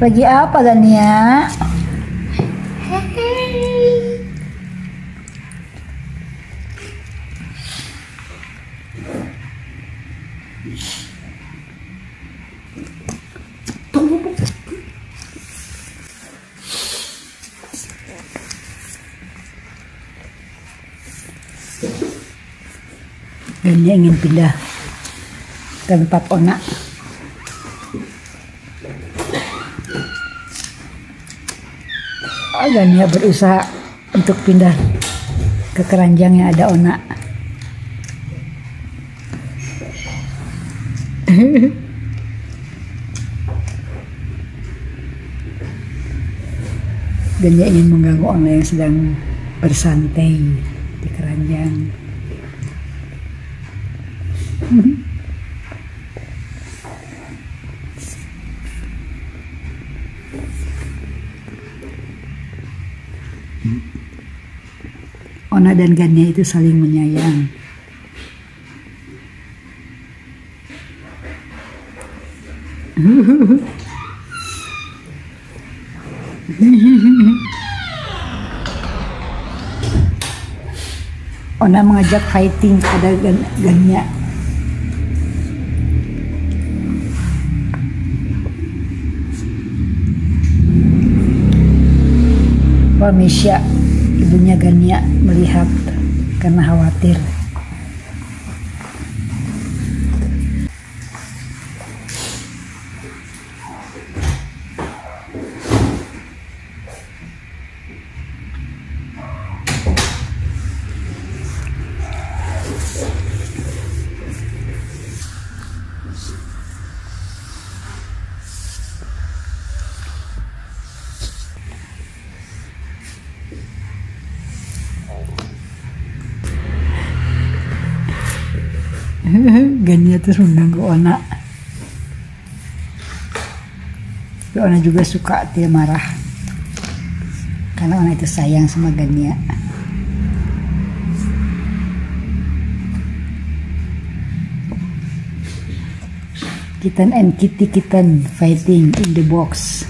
Lagi apa Gania? Gania ingin pindah tempat onak. Gania berusaha untuk pindah ke keranjang yang ada onak. Gania ingin mengganggu orang yang sedang bersantai di keranjang. Ona dan Gania itu saling menyayang. Ona mengajak fighting pada Gan- Gania. Misha, ibunya Gania melihat karena khawatir. Gania terus mengganggu Ona. Tapi Ona juga suka dia marah. Karena Ona itu sayang sama Gania. Kitten and Kitty Kitten fighting in the box.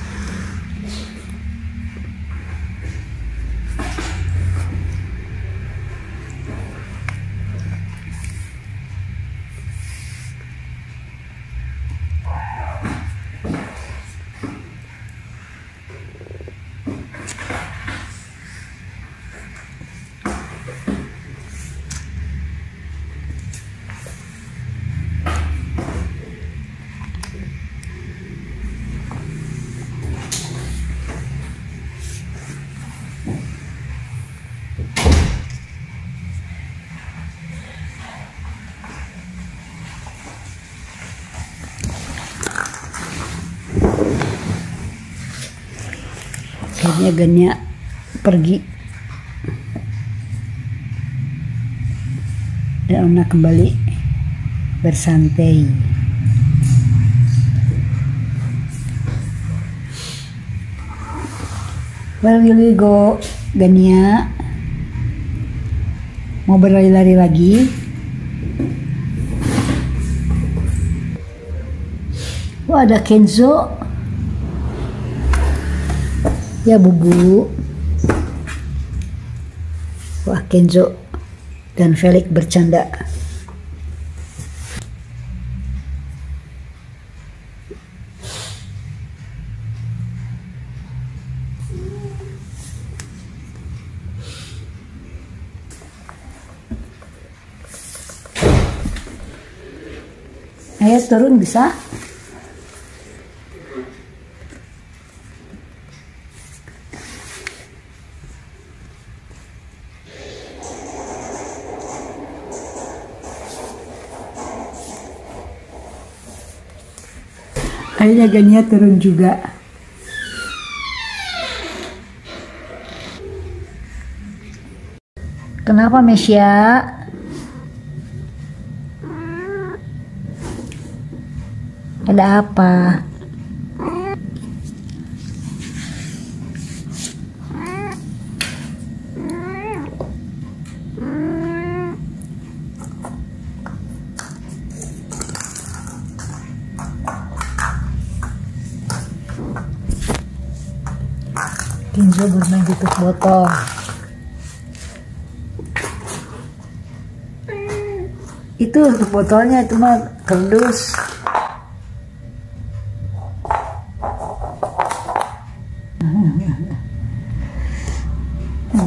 Gania pergi. Dan Ona kembali bersantai. Where will we go Gania. Mau berlari-lari lagi? Wah ada Kenzo Ya bubu. Wah Kenzo dan Felix bercanda. Ayo turun bisa? Akhirnya Gania turun juga. Kenapa Mesia? Ada apa? Kenzo bermain tutup botol. Itu tutup botolnya itu mah kerdus.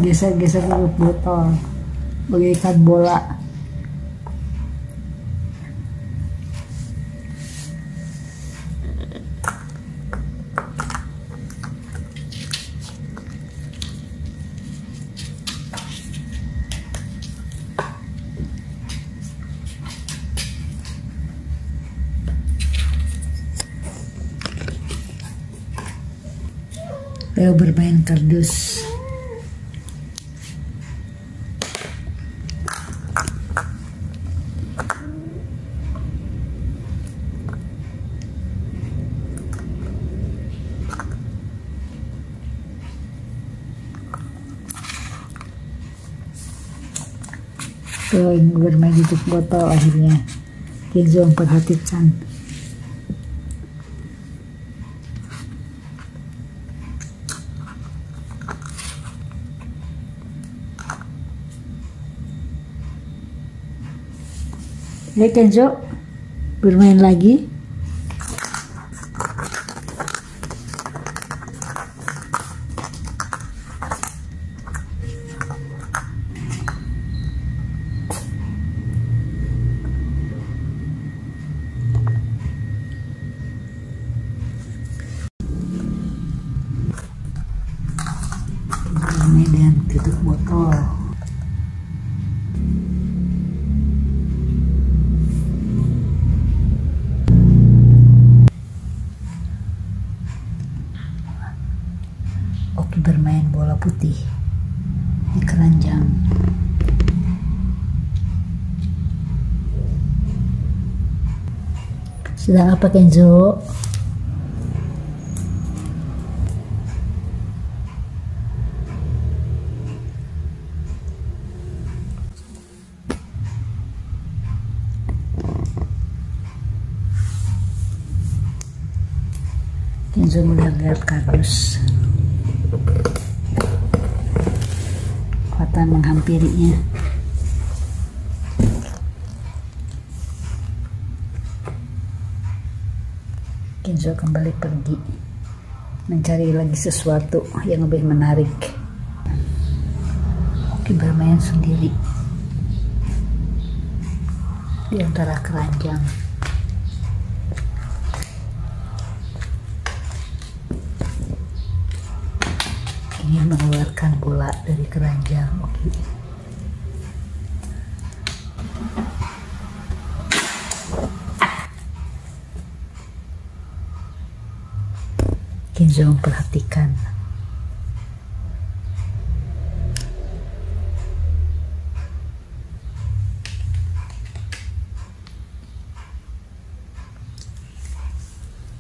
Geser-geser tutup botol bagaikan bola. Leo bermain kardus. Leo ingin bermain di botol akhirnya. Kenzo memperhatikan Ya Kenzo bermain lagi. Sedang apa Kenzo? Kenzo melihat kardus. Fatan menghampirinya. Kenzo kembali pergi mencari lagi sesuatu yang lebih menarik. Oki bermain sendiri di antara keranjang. ingin mengeluarkan bola dari keranjang. Oke. Kenzo memperhatikan.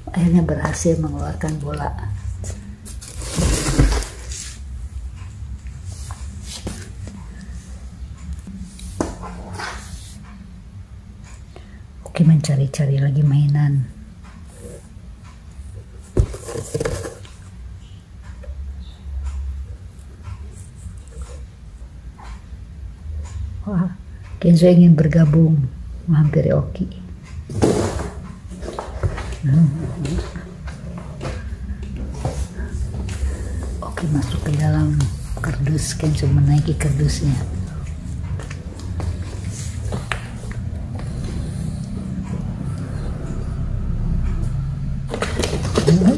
Akhirnya berhasil mengeluarkan bola. Oke mencari-cari lagi mainan. Wah, Kenzo ingin bergabung menghampiri Oki. Oki masuk ke dalam kardus, Kenzo menaiki kardusnya.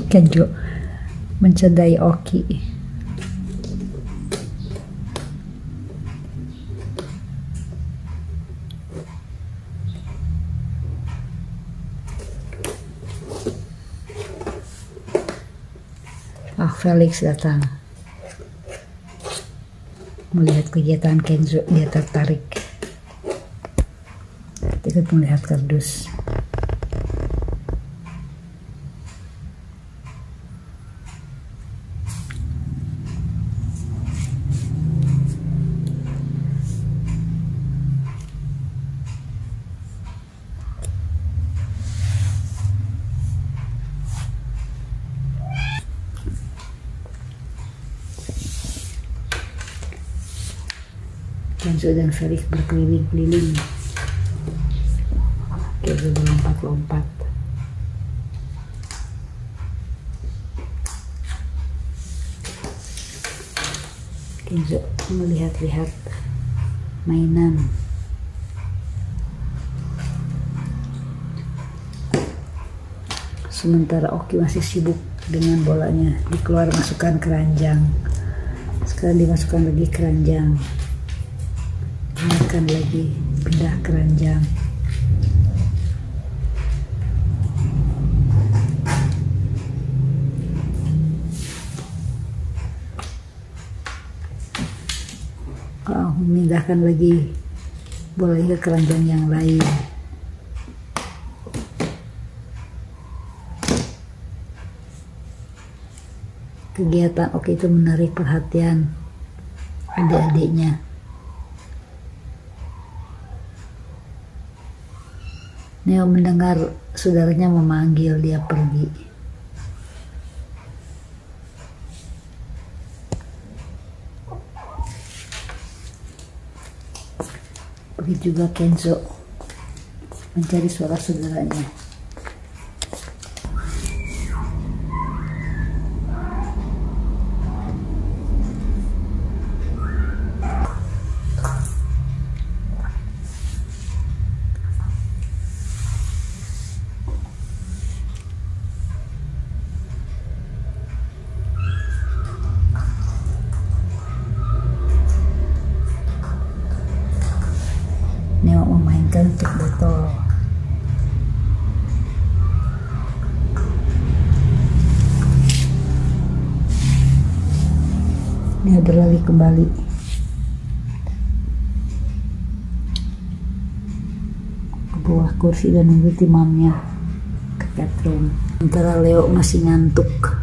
Kenjo mencederai Oki. Felix datang. Melihat kegiatan Kenzo, dia tertarik. Ikut melihat kardus. Dan Felix berkeliling-keliling. Kenzo berlompat-lompat. Kenzo melihat-lihat mainan. Sementara Oki masih sibuk dengan bolanya dikeluar masukkan keranjang. Sekarang dimasukkan lagi keranjang. Ingatkan lagi pindah keranjang. Oh, memindahkan lagi bola ke keranjang yang lain. Kegiatan oke itu menarik perhatian adik-adiknya. Neo mendengar saudaranya memanggil dia pergi. Begitu juga Kenzo mencari suara saudaranya. Neo memainkan untuk botol. Neo berlari kembali. Ke bawah kursi dan menunggu timamnya ke chatroom. Sementara Leo masih ngantuk.